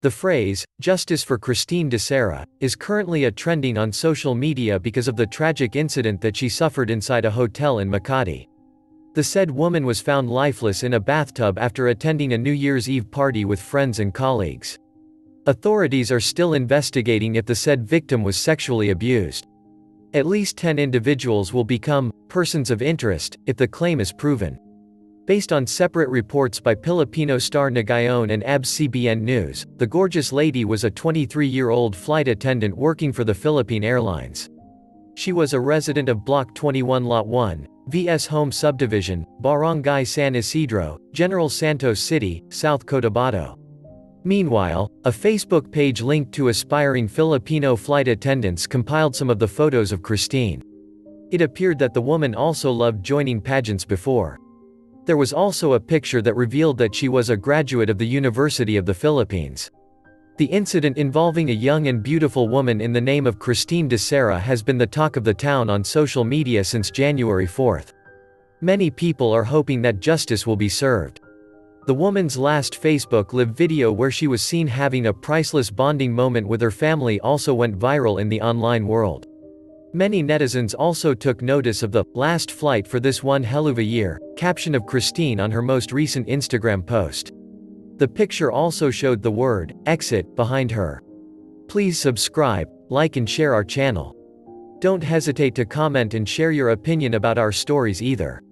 The phrase, justice for Christine Dacera, is currently a trending on social media because of the tragic incident that she suffered inside a hotel in Makati. The said woman was found lifeless in a bathtub after attending a New Year's Eve party with friends and colleagues. Authorities are still investigating if the said victim was sexually abused. At least 10 individuals will become persons of interest if the claim is proven. Based on separate reports by Filipino Star Ngayon and ABS-CBN News, the gorgeous lady was a 23-year-old flight attendant working for the Philippine Airlines. She was a resident of Block 21 Lot 1, VS Home Subdivision, Barangay San Isidro, General Santos City, South Cotabato. Meanwhile, a Facebook page linked to aspiring Filipino flight attendants compiled some of the photos of Christine. It appeared that the woman also loved joining pageants before. There was also a picture that revealed that she was a graduate of the University of the Philippines. The incident involving a young and beautiful woman in the name of Christine Dacera has been the talk of the town on social media since January 4. Many people are hoping that justice will be served. The woman's last Facebook Live video where she was seen having a priceless bonding moment with her family also went viral in the online world. Many netizens also took notice of the last flight for this one hell of a year caption of Christine on her most recent Instagram post. The picture also showed the word exit behind her. Please subscribe, like and share our channel. Don't hesitate to comment and share your opinion about our stories either.